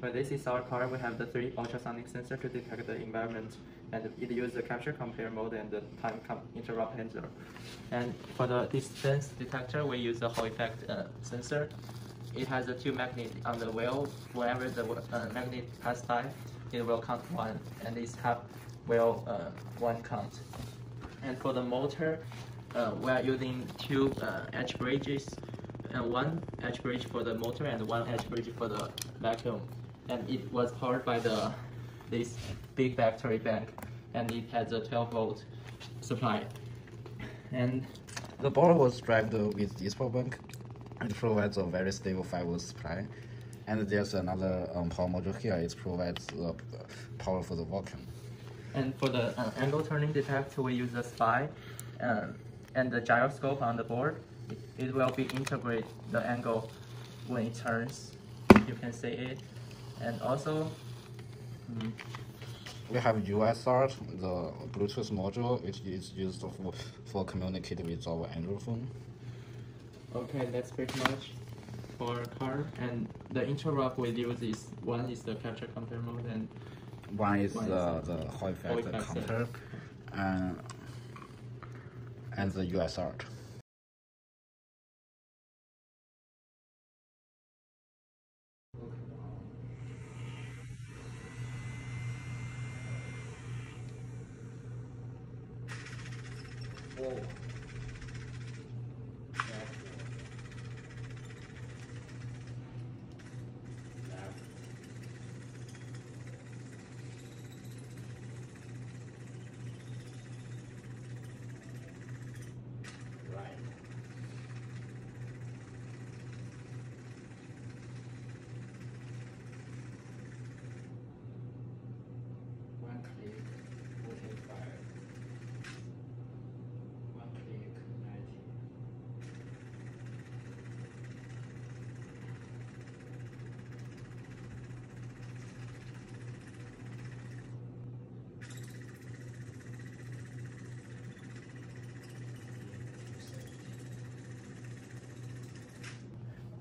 When this is our car, we have the three ultrasonic sensor to detect the environment, and it uses the capture compare mode and the time interrupt handler. And for the distance detector, we use the Hall effect uh, sensor. It has a two magnet on the wheel. Whenever the uh, magnet pass by, it will count one, and this have will uh, one count. And for the motor, uh, we are using two uh, H bridges, and one H bridge for the motor and one H bridge for the vacuum and it was powered by the this big battery bank and it has a 12 volt supply. And the board was driven with this power bank. It provides a very stable 5 volt supply. And there's another um, power module here. It provides the power for the vacuum. And for the uh, angle turning detector we use a SPI um, and the gyroscope on the board. It, it will be integrate the angle when it turns. You can see it and also mm, we have USR, the Bluetooth module, which is used for, for communicate with our Android phone. Okay, that's pretty much for car. And the interrupt we use is one is the capture compare mode and one is, one the, is the Hall effect counter and, and the USR. Forward.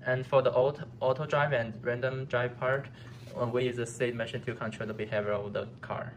And for the auto, auto drive and random drive part, uh, we use the state machine to control the behavior of the car.